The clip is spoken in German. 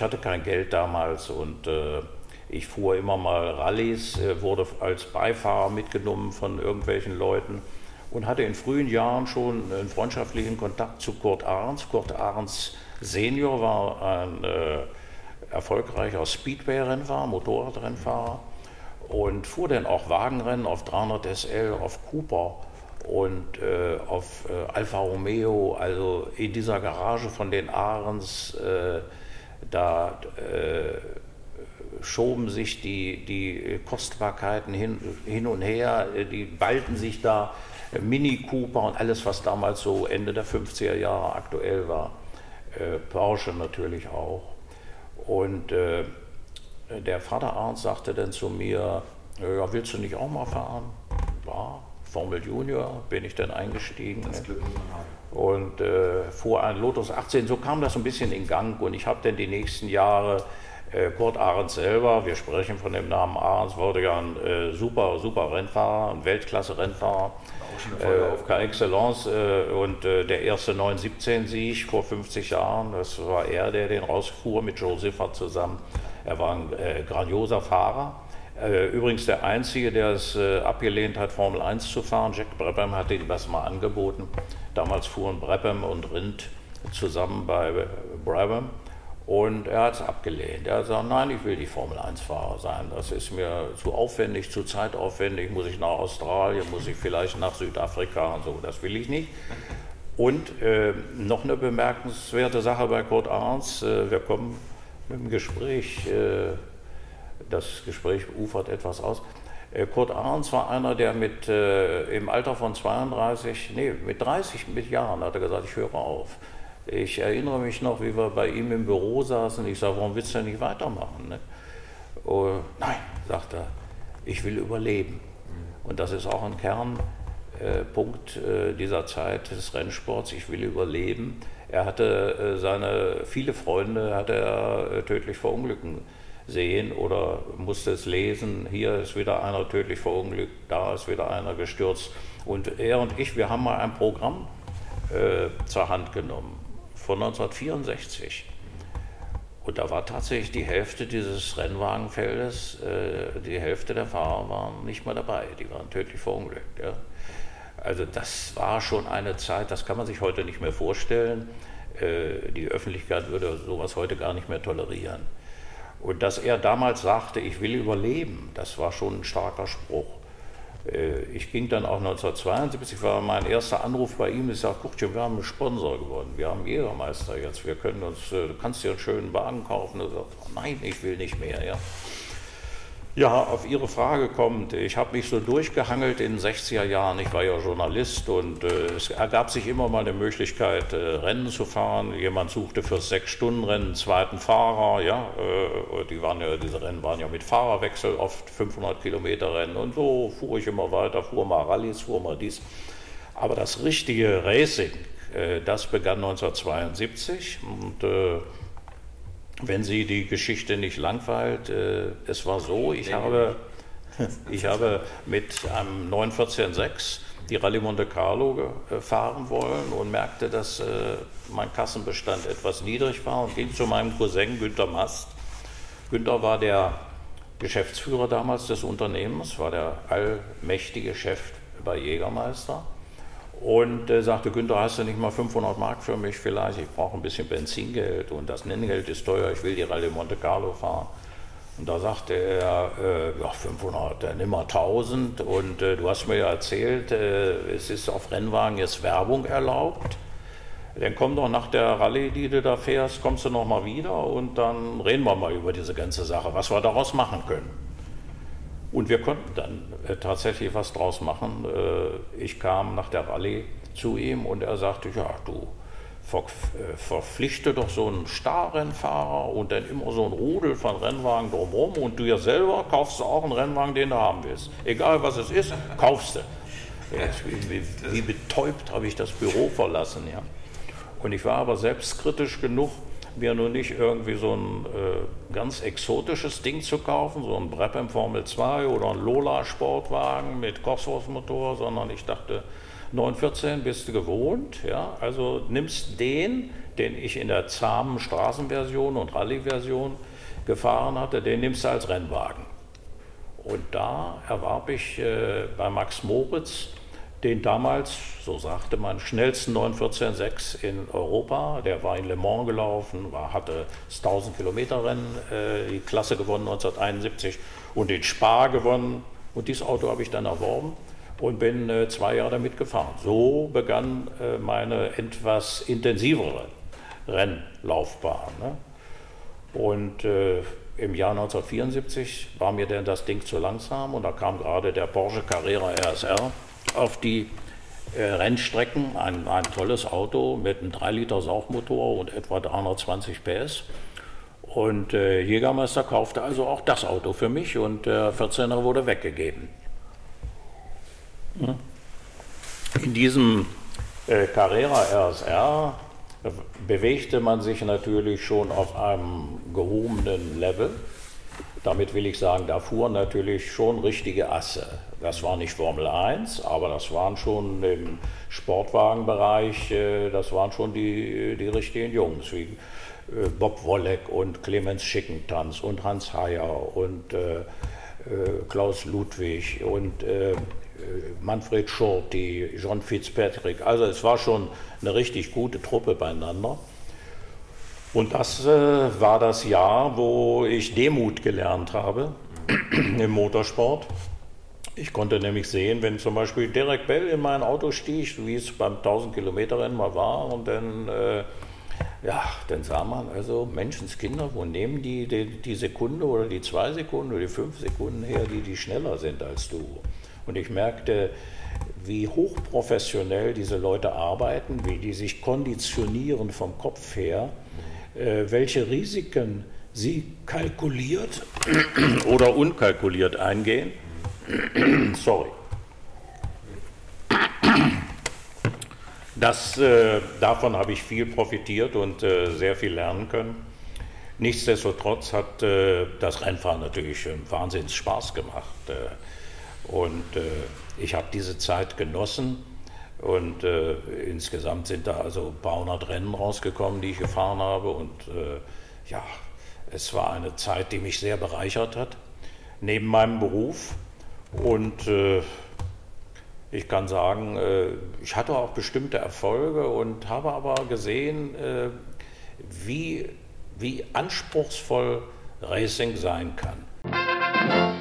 ich hatte kein Geld damals und äh, ich fuhr immer mal Rallyes, äh, wurde als Beifahrer mitgenommen von irgendwelchen Leuten und hatte in frühen Jahren schon einen freundschaftlichen Kontakt zu Kurt Ahrens. Kurt Ahrens Senior war ein äh, erfolgreicher Speedway-Rennfahrer, Motorradrennfahrer und fuhr dann auch Wagenrennen auf 300 SL, auf Cooper und äh, auf äh, Alfa Romeo, also in dieser Garage von den Ahrens, äh, da äh, schoben sich die, die Kostbarkeiten hin, hin und her, die ballten sich da, Mini Cooper und alles, was damals so Ende der 50er Jahre aktuell war, äh, Porsche natürlich auch. Und äh, der Vater Arndt sagte dann zu mir, ja, willst du nicht auch mal fahren? Formel Junior bin ich dann eingestiegen. Und äh, fuhr ein Lotus 18. So kam das ein bisschen in Gang und ich habe dann die nächsten Jahre äh, Kurt Ahrens selber, wir sprechen von dem Namen Ahrens, wurde ja ein äh, super, super Rennfahrer, ein Weltklasse-Rennfahrer, äh, excellence. Äh, und äh, der erste 917-Sieg vor 50 Jahren, das war er, der den rausfuhr mit Joe Siffert zusammen. Er war ein äh, grandioser Fahrer. Übrigens der Einzige, der es abgelehnt hat, Formel 1 zu fahren. Jack Brabham hatte ihm das mal angeboten. Damals fuhren Brabham und Rindt zusammen bei Brabham. Und er hat es abgelehnt. Er hat gesagt, nein, ich will die Formel-1-Fahrer sein. Das ist mir zu aufwendig, zu zeitaufwendig. Muss ich nach Australien, muss ich vielleicht nach Südafrika und so. Das will ich nicht. Und äh, noch eine bemerkenswerte Sache bei Kurt Arns. Äh, wir kommen mit dem Gespräch, äh, das Gespräch ufert etwas aus. Äh, Kurt Arns war einer, der mit, äh, im Alter von 32, nee, mit 30 mit Jahren hat er gesagt, ich höre auf. Ich erinnere mich noch, wie wir bei ihm im Büro saßen. Ich sage, warum willst du denn nicht weitermachen? Ne? Oh, nein, sagt er, ich will überleben. Und das ist auch ein Kernpunkt äh, dieser Zeit des Rennsports. Ich will überleben. Er hatte äh, seine viele Freunde hatte er äh, tödlich verunglücken sehen oder musste es lesen. Hier ist wieder einer tödlich verunglückt, da ist wieder einer gestürzt. Und er und ich, wir haben mal ein Programm äh, zur Hand genommen von 1964. Und da war tatsächlich die Hälfte dieses Rennwagenfeldes, äh, die Hälfte der Fahrer waren nicht mehr dabei, die waren tödlich verunglückt. Ja. Also das war schon eine Zeit, das kann man sich heute nicht mehr vorstellen. Äh, die Öffentlichkeit würde sowas heute gar nicht mehr tolerieren. Und dass er damals sagte, ich will überleben, das war schon ein starker Spruch. Äh, ich ging dann auch 1972, war mein erster Anruf bei ihm, ich sagte, guck wir haben einen Sponsor geworden, wir haben Jägermeister jetzt, wir können uns, äh, du kannst dir einen schönen Wagen kaufen. Er sagt, nein, ich will nicht mehr. Ja. Ja, auf Ihre Frage kommt, ich habe mich so durchgehangelt in den 60er Jahren. Ich war ja Journalist und äh, es ergab sich immer mal eine Möglichkeit, äh, Rennen zu fahren. Jemand suchte fürs Sechs-Stunden-Rennen einen zweiten Fahrer. Ja, äh, die waren ja, diese Rennen waren ja mit Fahrerwechsel, oft 500 Kilometer Rennen. Und so fuhr ich immer weiter, fuhr mal Rallyes, fuhr mal dies. Aber das richtige Racing, äh, das begann 1972 und äh, wenn Sie die Geschichte nicht langweilt, äh, es war so, ich habe, ich habe mit einem 914.6 die Rallye Monte Carlo äh, fahren wollen und merkte, dass äh, mein Kassenbestand etwas niedrig war und ging zu meinem Cousin Günter Mast. Günter war der Geschäftsführer damals des Unternehmens, war der allmächtige Chef bei Jägermeister und äh, sagte, Günther, hast du nicht mal 500 Mark für mich vielleicht? Ich brauche ein bisschen Benzingeld und das Nenngeld ist teuer, ich will die Rallye Monte Carlo fahren. Und da sagte er, äh, ja 500, dann nimm mal 1000 und äh, du hast mir ja erzählt, äh, es ist auf Rennwagen jetzt Werbung erlaubt. Dann komm doch nach der Rallye, die du da fährst, kommst du noch mal wieder und dann reden wir mal über diese ganze Sache, was wir daraus machen können. Und wir konnten dann äh, tatsächlich was draus machen. Äh, ich kam nach der Rallye zu ihm und er sagte, ja, du ver äh, verpflichte doch so einen Starrennfahrer und dann immer so ein Rudel von Rennwagen drumherum und du ja selber kaufst auch einen Rennwagen, den du haben willst. Egal was es ist, kaufst du. Wie, wie, betäubt habe ich das Büro verlassen. Ja. Und ich war aber selbstkritisch genug, mir nun nicht irgendwie so ein äh, ganz exotisches Ding zu kaufen, so ein Brep im Formel 2 oder ein Lola Sportwagen mit Cosworth-Motor, sondern ich dachte, 914 bist du gewohnt, ja, also nimmst den, den ich in der zahmen Straßenversion und Rallye-Version gefahren hatte, den nimmst du als Rennwagen. Und da erwarb ich äh, bei Max Moritz den damals, so sagte man, schnellsten 914.6 in Europa. Der war in Le Mans gelaufen, war, hatte das 1000 Kilometer Rennen, äh, die Klasse gewonnen 1971 und den Spa gewonnen. Und dieses Auto habe ich dann erworben und bin äh, zwei Jahre damit gefahren. So begann äh, meine etwas intensivere Rennlaufbahn. Ne? Und äh, im Jahr 1974 war mir denn das Ding zu langsam und da kam gerade der Porsche Carrera RSR auf die äh, Rennstrecken, ein, ein, tolles Auto mit einem 3 Liter Sauchmotor und etwa 320 PS. Und äh, Jägermeister kaufte also auch das Auto für mich und der 14er wurde weggegeben. Hm? In diesem äh, Carrera RSR bewegte man sich natürlich schon auf einem gehobenen Level. Damit will ich sagen, da fuhren natürlich schon richtige Asse. Das war nicht Formel 1, aber das waren schon im Sportwagenbereich, äh, das waren schon die, die richtigen Jungs, wie äh, Bob Wollek und Clemens Schickentanz und Hans Heyer und äh, Klaus Ludwig und Manfred Schurti, John Fitzpatrick. Also es war schon eine richtig gute Truppe beieinander. Und das äh, war das Jahr, wo ich Demut gelernt habe im Motorsport. Ich konnte nämlich sehen, wenn zum Beispiel Derek Bell in mein Auto stieg, wie es beim 1000 Kilometer Rennen mal war, und dann, äh, ja, dann sah man also Menschenskinder, wo nehmen die, die die Sekunde oder die zwei Sekunden oder die fünf Sekunden her, die, die schneller sind als du. Und ich merkte, wie hochprofessionell diese Leute arbeiten, wie die sich konditionieren vom Kopf her welche Risiken sie kalkuliert oder unkalkuliert eingehen. Sorry. Das, äh, davon habe ich viel profitiert und äh, sehr viel lernen können. Nichtsdestotrotz hat äh, das Rennfahren natürlich einen Wahnsinns Spaß gemacht. Äh, und äh, ich habe diese Zeit genossen und äh, insgesamt sind da also ein paar hundert Rennen rausgekommen, die ich gefahren habe. Und äh, ja, es war eine Zeit, die mich sehr bereichert hat, neben meinem Beruf. Und äh, ich kann sagen, äh, ich hatte auch bestimmte Erfolge und habe aber gesehen, äh, wie, wie anspruchsvoll Racing sein kann.